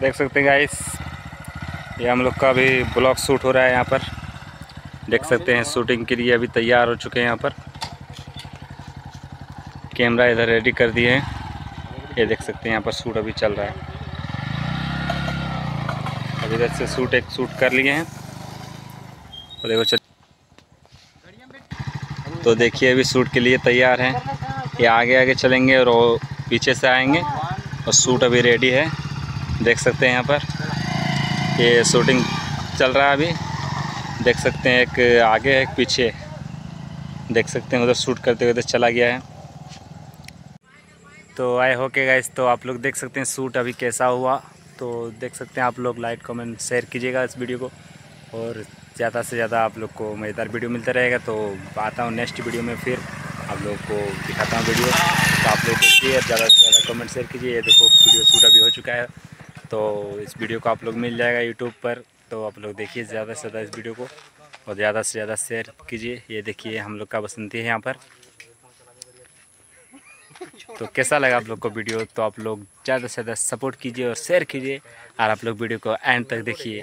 देख सकते गाइस ये हम लोग का अभी ब्लॉग शूट हो रहा है यहाँ पर। देख सकते हैं शूटिंग के लिए अभी तैयार हो चुके हैं यहाँ पर। कैमरा इधर रेडी कर दिए हैं। ये देख सकते हैं यहाँ पर शूट अभी चल रहा है। अभी इधर से शूट एक शूट कर लिए हैं। और देखो चल तो देखिए अभी शूट के लिए तैयार हैं। ये आगे आगे चलेंगे और पीछे से आएँगे। और शूट अभी रेडी है। देख सकते हैं यहाँ पर। ये शूटिंग चल रहा है अभी। देख सकते हैं एक आगे है एक पीछे। देख सकते हैं उधर शूट करते हुए उधर चला गया है। तो आए हो के गाइस तो आप लोग देख सकते हैं शूट अभी कैसा हुआ। तो देख सकते हैं आप लोग लाइक कमेंट शेयर कीजिएगा इस वीडियो को। और ज़्यादा से ज़्यादा आप लोग को मज़ेदार वीडियो मिलता रहेगा। तो आता हूँ नेक्स्ट वीडियो में फिर आप लोग को दिखाता हूँ वीडियो तो आप लोग देखिए, ज़्यादा से ज़्यादा कमेंट शेयर कीजिए। ये देखो वीडियो शूट अभी हो चुका है। तो इस वीडियो को आप लोग मिल जाएगा यूट्यूब पर। तो आप लोग देखिए ज़्यादा से ज़्यादा इस वीडियो को और ज़्यादा से ज़्यादा शेयर कीजिए। ये देखिए हम लोग का बसंती है यहाँ पर। तो कैसा लगा आप लोग को वीडियो? तो आप लोग ज़्यादा से ज़्यादा सपोर्ट कीजिए और शेयर कीजिए और आप लोग वीडियो को एंड तक देखिए।